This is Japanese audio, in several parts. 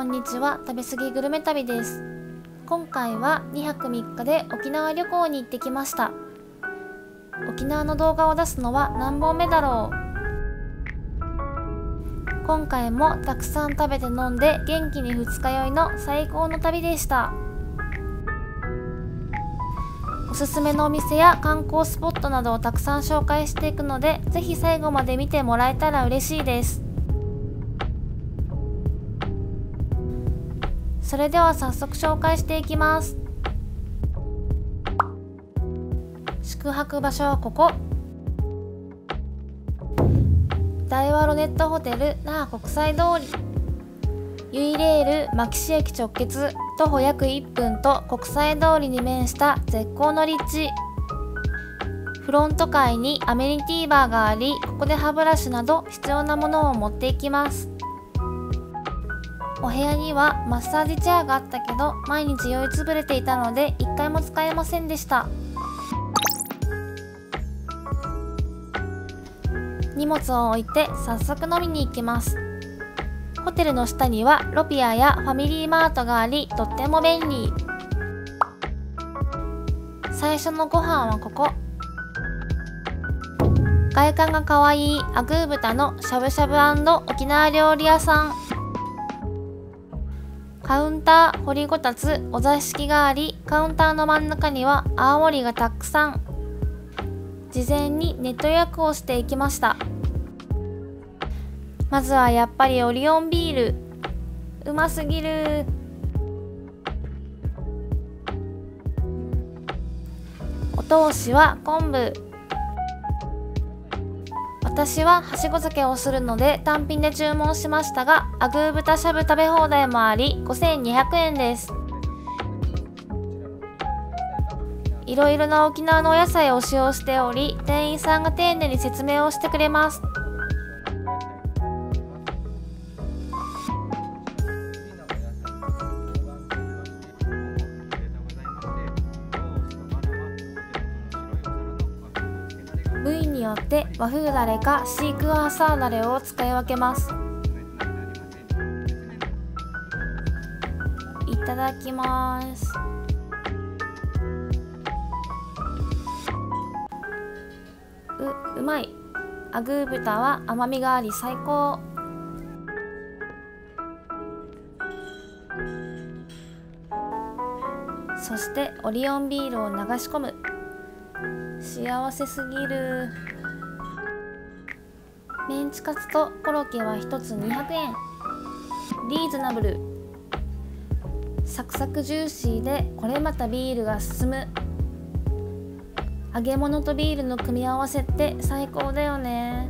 こんにちは。食べ過ぎグルメ旅です。今回は2泊3日で沖縄旅行に行ってきました。沖縄の動画を出すのは何本目だろう？今回もたくさん食べて飲んで元気に二日酔いの最高の旅でした。おすすめのお店や観光スポットなどをたくさん紹介していくのでぜひ最後まで見てもらえたら嬉しいです。それでは早速紹介していきます。宿泊場所はここ。大和ロネットホテル那覇国際通り。ユイレール牧師駅直結。徒歩約1分と国際通りに面した絶好の立地。フロント階にアメニティバーがありここで歯ブラシなど必要なものを持っていきます。お部屋にはマッサージチェアがあったけど毎日酔いつぶれていたので1回も使えませんでした。荷物を置いて早速飲みに行きます。ホテルの下にはロピアやファミリーマートがありとっても便利。最初のご飯はここ。外観が可愛いアグー豚のしゃぶしゃぶ沖縄料理屋さん。カウンター掘りごたつお座敷がありカウンターの真ん中には青森がたくさん。事前にネット予約をしていきました。まずはやっぱりオリオンビール。うますぎる。お通しは昆布。私ははしご酒をするので単品で注文しましたがアグー豚しゃぶ食べ放題もあり5200円です。いろいろな沖縄のお野菜を使用しており店員さんが丁寧に説明をしてくれます。よって和風だれかシークワーサーだれを使い分けます。いただきます。ううまい。アグー豚は甘みがあり最高。そしてオリオンビールを流し込む。幸せすぎる。メンチカツとコロッケは1つ200円。リーズナブル。サクサクジューシーでこれまたビールが進む。揚げ物とビールの組み合わせって最高だよね。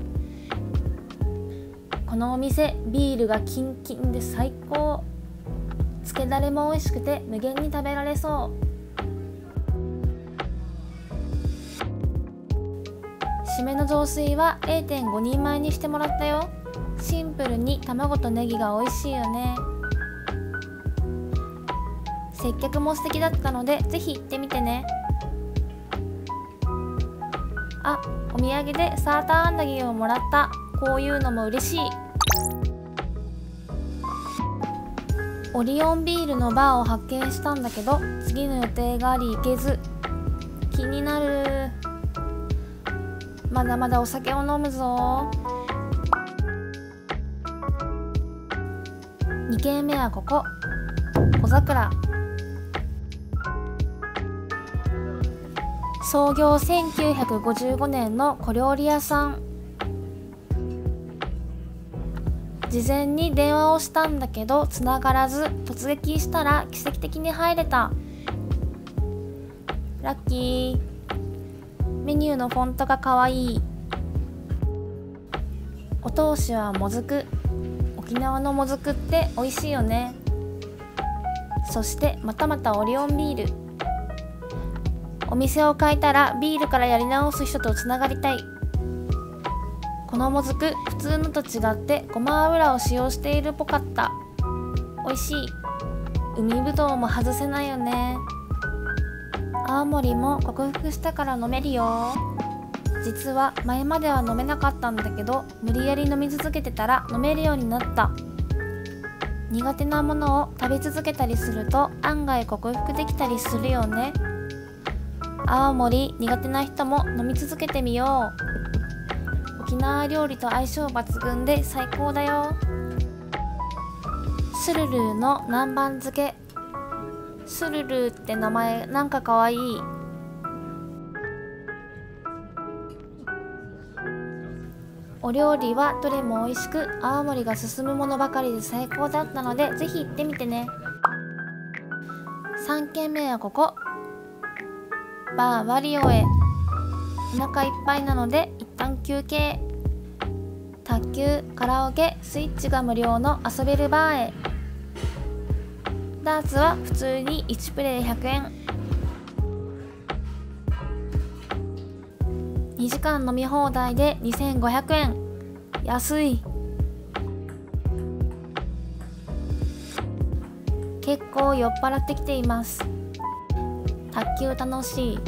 このお店ビールがキンキンで最高。つけだれも美味しくて無限に食べられそう。締めの雑炊は0.5人前にしてもらったよ。シンプルに卵とネギが美味しいよね。接客も素敵だったのでぜひ行ってみてね。あお土産でサーターアンダギーをもらった。こういうのも嬉しい。オリオンビールのバーを発見したんだけど次の予定があり行けず。気になる。まだまだお酒を飲むぞ。2軒目はここ。小桜。創業1955年の小料理屋さん。事前に電話をしたんだけど繋がらず突撃したら奇跡的に入れた。ラッキー。メニューのフォントがかわい。いお通しはもずく。沖縄のもずくって美味しいよね。そしてまたまたオリオンビール。お店を変えたらビールからやり直す人とつながりたい。このもずく普通のと違ってごま油を使用しているぽかった。美味しい。海ぶどうも外せないよね。青森も克服したから飲めるよ。実は前までは飲めなかったんだけど無理やり飲み続けてたら飲めるようになった。苦手なものを食べ続けたりすると案外克服できたりするよね。青森苦手な人も飲み続けてみよう。沖縄料理と相性抜群で最高だよ。スルルーの南蛮漬けスルルって名前なんかかわい。いお料理はどれも美味しく青森が進むものばかりで最高だったのでぜひ行ってみてね。3軒目はここ。バーワリオへ。お腹いっぱいなので一旦休憩。卓球カラオケスイッチが無料の遊べるバーへ。ダーツは普通に1プレイ100円。2時間飲み放題で2500円。安い。結構酔っ払ってきています。卓球楽しい。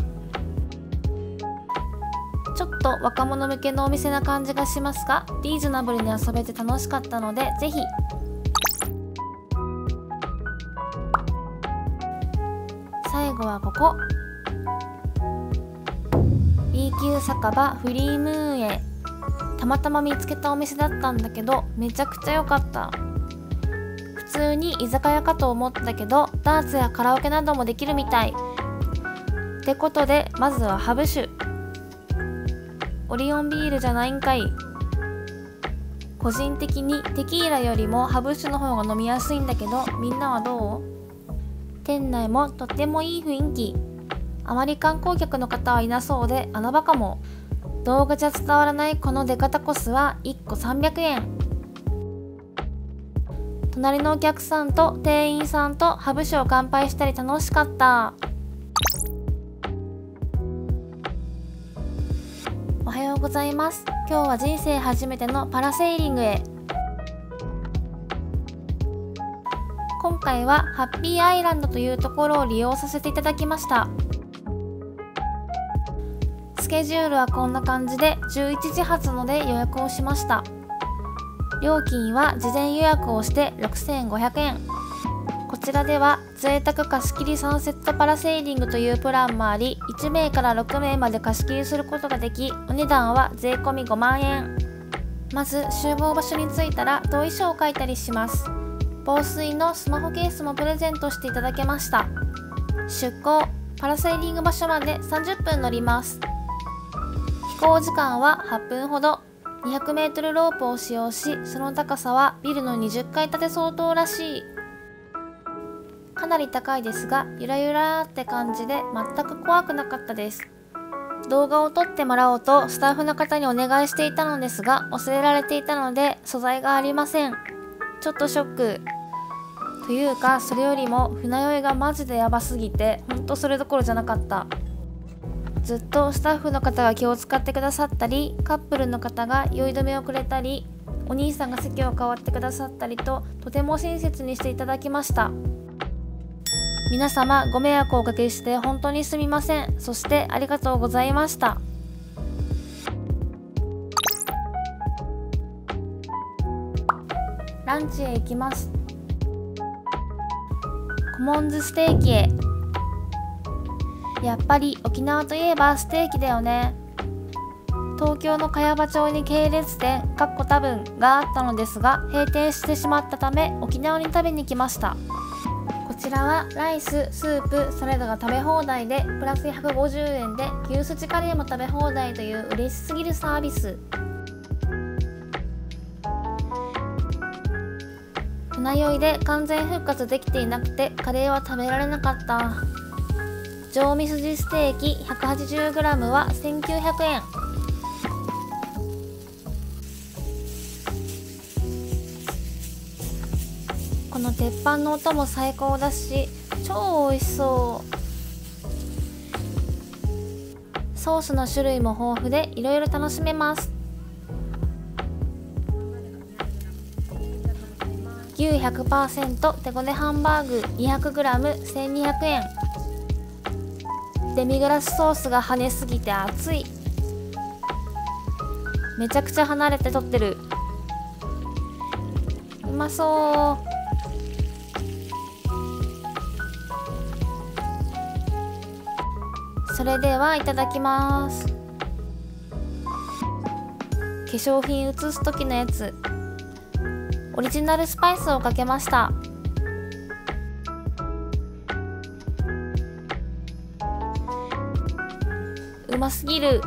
ちょっと若者向けのお店な感じがしますがリーズナブルに遊べて楽しかったのでぜひ最後はここ。B 級酒場フリームーンへ。たまたま見つけたお店だったんだけどめちゃくちゃ良かった。普通に居酒屋かと思ったけどダーツやカラオケなどもできるみたい。ってことでまずはハブ酒。オリオンビールじゃないんかい。個人的にテキーラよりもハブ酒の方が飲みやすいんだけどみんなはどう？店内もとってもいい雰囲気。あまり観光客の方はいなそうで穴場かも。動画じゃ伝わらないこの出方コスは1個300円。隣のお客さんと店員さんとハブ酒を乾杯したり楽しかった。おはようございます。今日は人生初めてのパラセーリングへ。今回はハッピーアイランドというところを利用させていただきました。スケジュールはこんな感じで11時発ので予約をしました。料金は事前予約をして6500円。こちらでは贅沢貸し切りサンセットパラセーリングというプランもあり1名から6名まで貸し切りすることができお値段は税込5万円。まず集合場所に着いたら同意書を書いたりします。防水のスマホケースもプレゼントしていただけました。出港パラセーリング場所まで30分乗ります。飛行時間は8分ほど。200m ロープを使用しその高さはビルの20階建て相当らしい。かなり高いですがゆらゆらって感じで全く怖くなかったです。動画を撮ってもらおうとスタッフの方にお願いしていたのですが忘れられていたので素材がありません。ちょっとショックというかそれよりも船酔いがマジでやばすぎてほんとそれどころじゃなかった。ずっとスタッフの方が気を使ってくださったりカップルの方が酔い止めをくれたりお兄さんが席を代わってくださったりととても親切にしていただきました。皆様ご迷惑をおかけして本当にすみません。そしてありがとうございました。ランチへ行きます。コモンズステーキへ。やっぱり沖縄といえばステーキだよね。東京の茅場町に系列店かっこ多分があったのですが閉店してしまったため沖縄に食べに来ました。こちらはライススープサラダが食べ放題でプラス150円で牛すじカレーも食べ放題という嬉しすぎるサービス。船酔いで完全復活できていなくてカレーは食べられなかった。上味筋ステーキ 180g は1900円。この鉄板の音も最高だし超美味しそう。ソースの種類も豊富でいろいろ楽しめます。牛100%手ごねハンバーグ 200g1200 円デミグラスソースが跳ねすぎて熱い。めちゃくちゃ離れて撮ってる。うまそう。それではいただきます。化粧品写す時のやつ。オリジナルスパイスをかけました。うますぎる。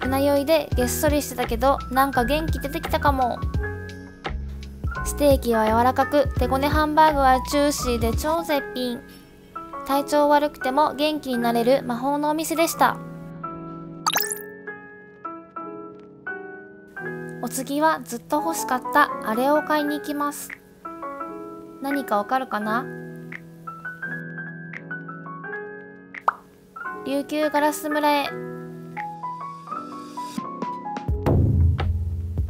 船酔いでげっそりしてたけどなんか元気出てきたかも。ステーキは柔らかく手ごねハンバーグはジューシーで超絶品。体調悪くても元気になれる魔法のお店でした。次はずっと欲しかった。あれを買いに行きます。何かわかるかな？琉球ガラス村へ。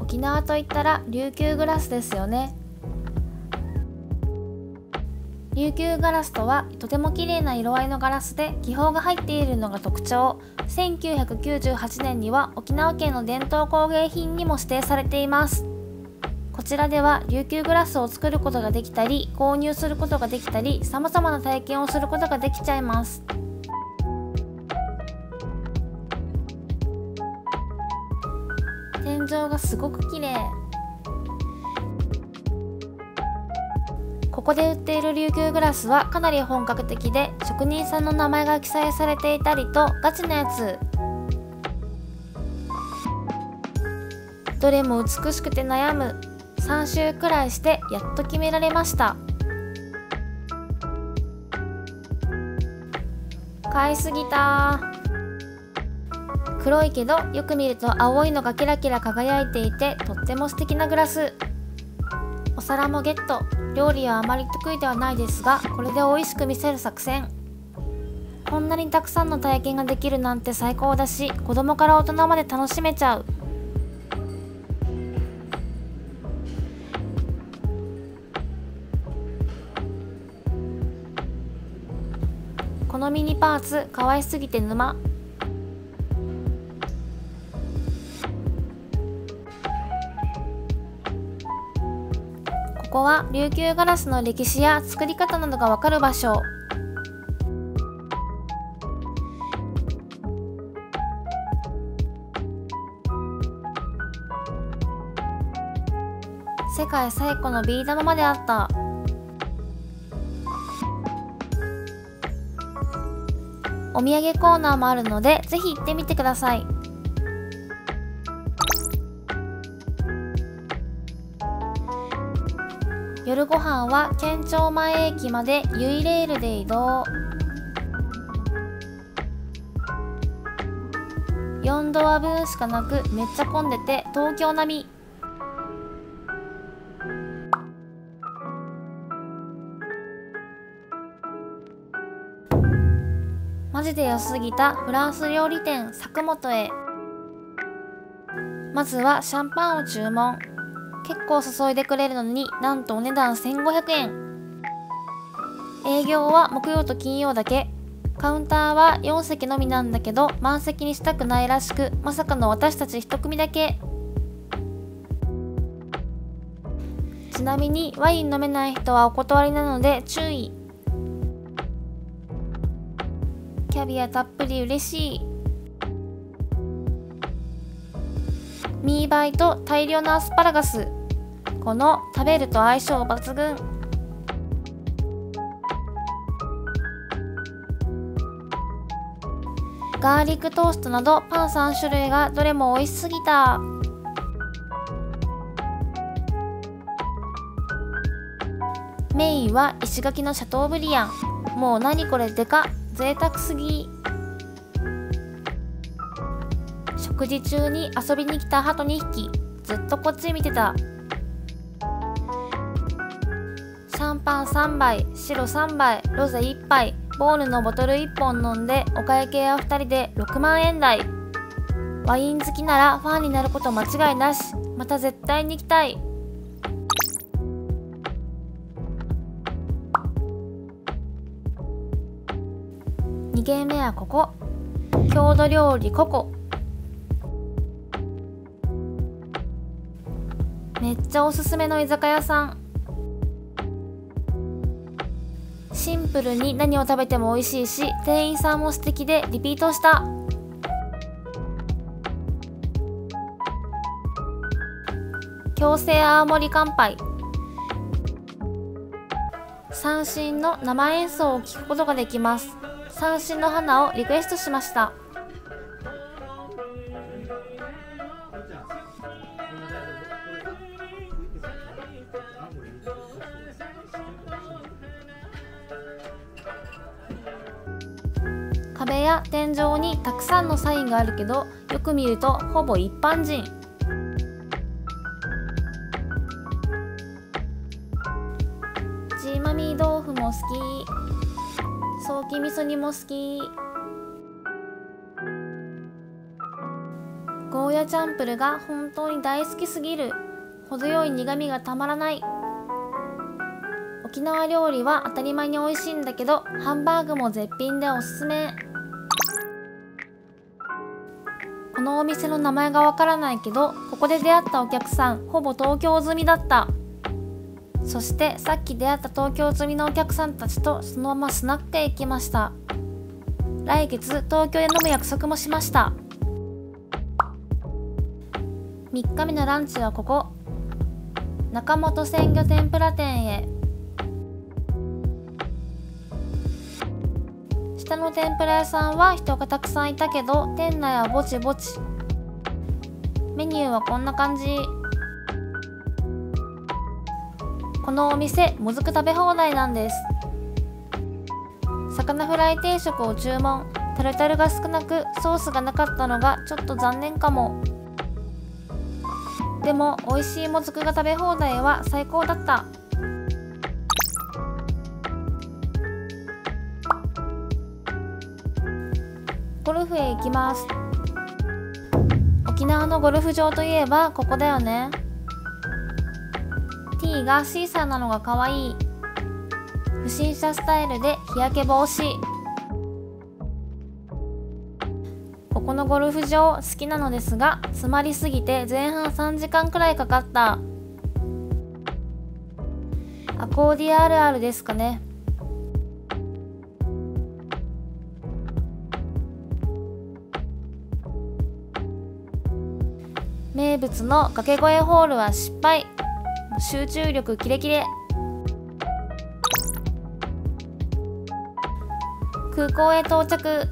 沖縄といったら琉球グラスですよね。琉球ガラスとはとても綺麗な色合いのガラスで気泡が入っているのが特徴。1998年には沖縄県の伝統工芸品にも指定されています。こちらでは琉球グラスを作ることができたり購入することができたり様々な体験をすることができちゃいます。天井がすごく綺麗。ここで売っている琉球グラスはかなり本格的で職人さんの名前が記載されていたりとガチなやつ。どれも美しくて悩む。3週くらいしてやっと決められました。買いすぎた。黒いけどよく見ると青いのがキラキラ輝いていてとっても素敵なグラス。お皿もゲット。料理はあまり得意ではないですがこれで美味しく見せる作戦。こんなにたくさんの体験ができるなんて最高だし子供から大人まで楽しめちゃう。このミニパーツ可愛すぎて沼。ここは琉球ガラスの歴史や作り方などがわかる場所。世界最古のビー玉まであった。お土産コーナーもあるのでぜひ行ってみてください。ご飯は県庁前駅までユイレールで移動。4ドア分しかなくめっちゃ混んでて東京並み。マジで安すぎたフランス料理店作本へ。まずはシャンパンを注文。結構注いでくれるのになんとお値段1500円。営業は木曜と金曜だけ。カウンターは4席のみなんだけど満席にしたくないらしくまさかの私たち1組だけ。ちなみにワイン飲めない人はお断りなので注意。キャビアたっぷり嬉しい。ミーバイと大量のアスパラガス。この食べると相性抜群。ガーリックトーストなどパン3種類がどれも美味しすぎた。メインは石垣のシャトーブリアン。もう何これでか贅沢すぎ。食事中に遊びに来た鳩2匹ずっとこっち見てた。シャンパン3杯白3杯ロゼ1杯ボールのボトル1本飲んでお会計は2人で6万円台。ワイン好きならファンになること間違いなし。また絶対に行きたい。2軒目はここ。郷土料理ココめっちゃおすすめの居酒屋さん。シンプルに何を食べても美味しいし店員さんも素敵でリピートした。強制青森乾杯。三振の生演奏を聴くことができます。三振の花をリクエストしました。にたくさんのサインがあるけどよく見るとほぼ一般人。ジーマミー豆腐も好き。ソーキ味噌煮も好き。ゴーヤチャンプルが本当に大好きすぎる。程よい苦みがたまらない。沖縄料理は当たり前に美味しいんだけどハンバーグも絶品でおすすめ。このお店の名前がわからないけどここで出会ったお客さんほぼ東京済みだった。そしてさっき出会った東京済みのお客さんたちとそのままスナックへ行きました。来月東京で飲む約束もしました。3日目のランチはここ。中本鮮魚天ぷら店へ。下の天ぷら屋さんは人がたくさんいたけど店内はぼちぼち。メニューはこんな感じ。このお店もずく食べ放題なんです。魚フライ定食を注文。タルタルが少なくソースがなかったのがちょっと残念かも。でも美味しいもずくが食べ放題は最高だった。フへ行きます。沖縄のゴルフ場といえばここだよね。T がシーサーなのが可愛い。不審者スタイルで日焼け防止。ここのゴルフ場好きなのですが詰まりすぎて前半3時間くらいかかった。アコーディアあるあるですかね。物の掛け声ホールは失敗。集中力キレキレ。空港へ到着。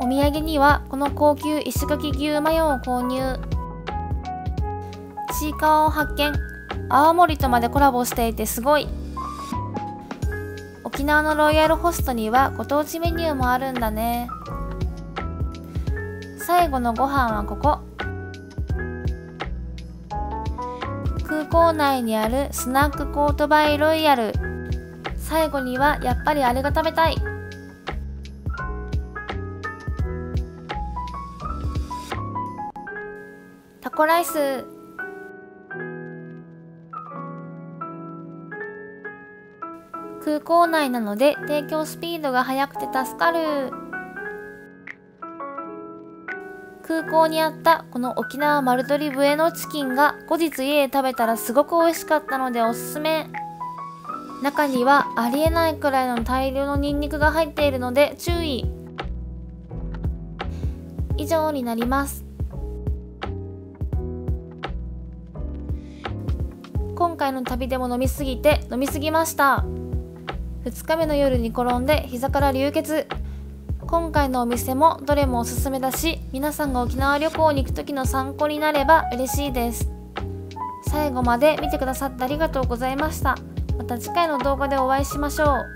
お土産にはこの高級石垣牛マヨを購入。ちいかわを発見。青森とまでコラボしていてすごい。沖縄のロイヤルホストにはご当地メニューもあるんだね。最後のご飯はここ。空港内にあるスナックコートバイロイヤル。最後にはやっぱりあれが食べたい。タコライス。空港内なので提供スピードが速くて助かる。港にあったこの沖縄丸鶏ブエのチキンが後日家で食べたらすごく美味しかったのでおすすめ。中にはありえないくらいの大量のニンニクが入っているので注意。以上になります。今回の旅でも飲みすぎて飲みすぎました。2日目の夜に転んで膝から流血。今回のお店もどれもおすすめだし皆さんが沖縄旅行に行く時の参考になれば嬉しいです。最後まで見てくださってありがとうございました。また次回の動画でお会いしましょう。